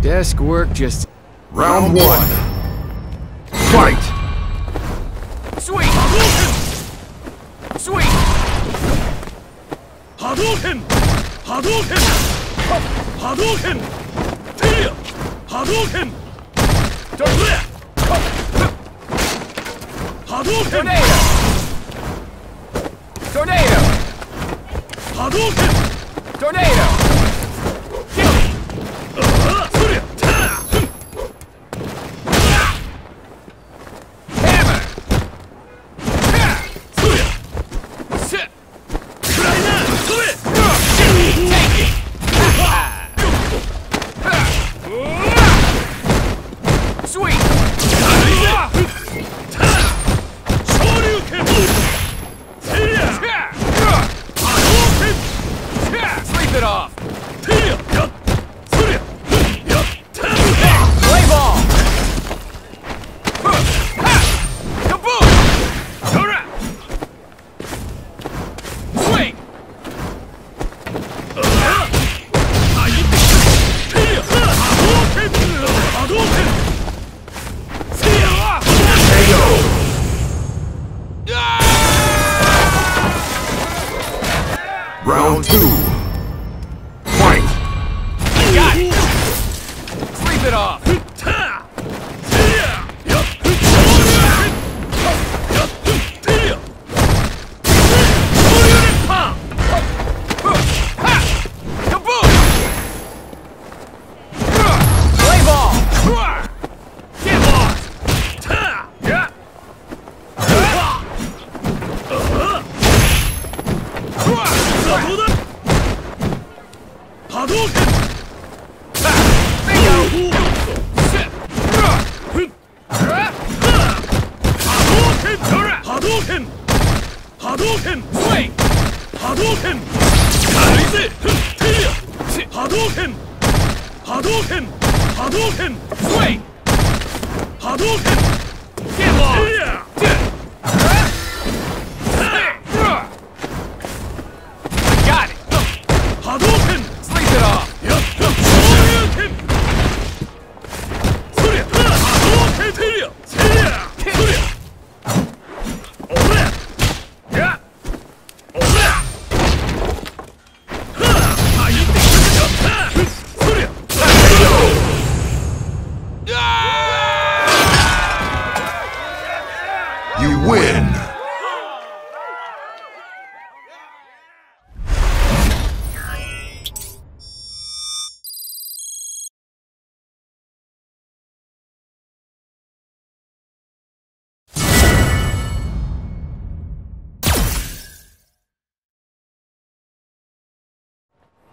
Desk work just... Round one. Fight! Sweet! Sweet! Hadouken! Hadouken! Hadouken! Failure! Hadouken! Delay! Hadouken! Tornado! Tornado! Hadouken! round two. Hadouken! Hadouken! Hadouken! Wait! Hadouken! Get lost! Yeah! Get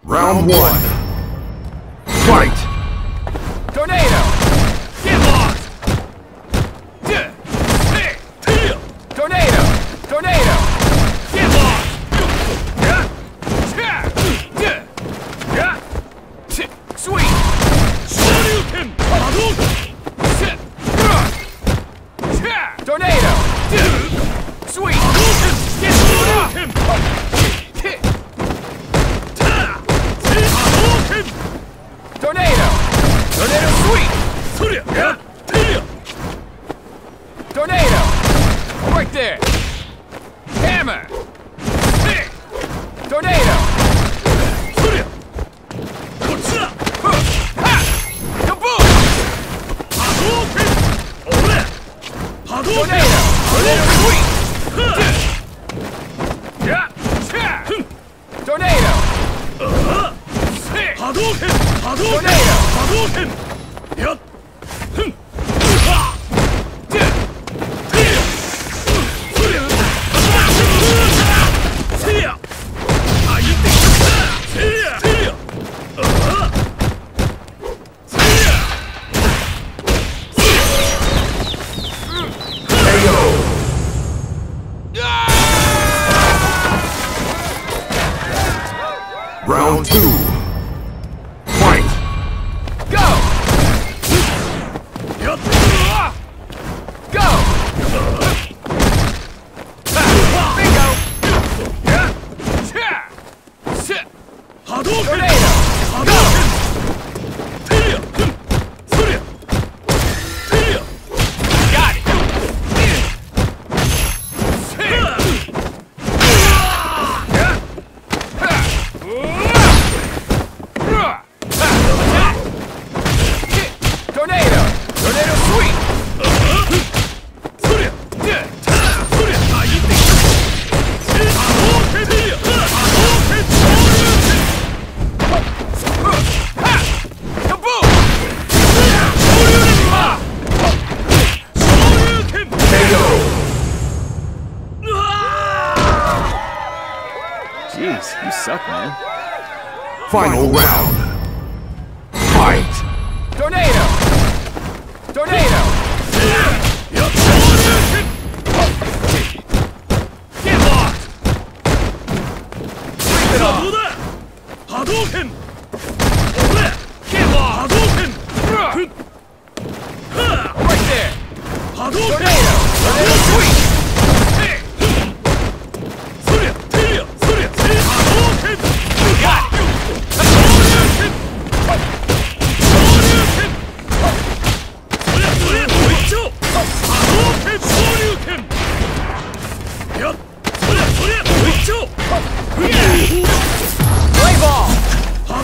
Round one. Fight! Tornado! Tornado! Hadouken! Hadouken! Hadouken! Round two. Final round.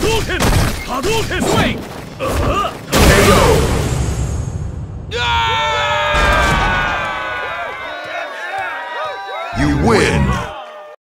Hadouken! Hadouken! Wait! Uh -huh. KO! You win!